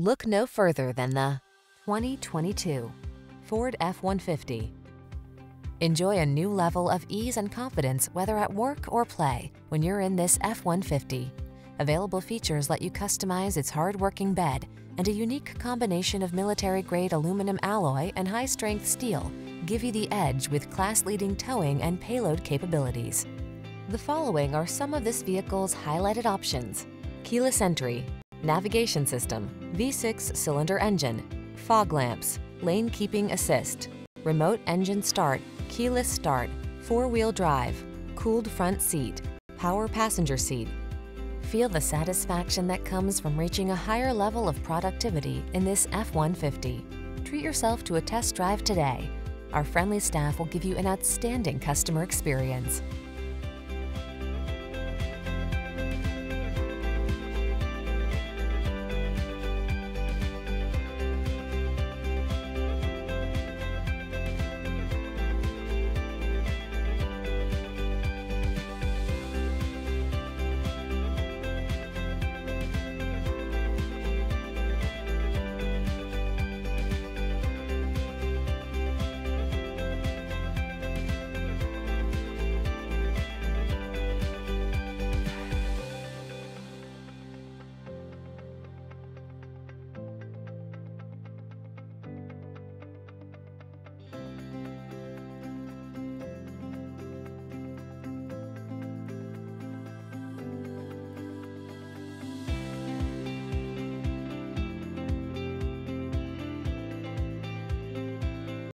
Look no further than the 2022 Ford F-150. Enjoy a new level of ease and confidence whether at work or play when you're in this F-150. Available features let you customize its hard-working bed and a unique combination of military-grade aluminum alloy and high-strength steel give you the edge with class-leading towing and payload capabilities. The following are some of this vehicle's highlighted options. Keyless entry, navigation system, V6 cylinder engine, fog lamps, lane keeping assist, remote engine start, keyless start, four-wheel drive, cooled front seat, power passenger seat. Feel the satisfaction that comes from reaching a higher level of productivity in this F-150. Treat yourself to a test drive today. Our friendly staff will give you an outstanding customer experience.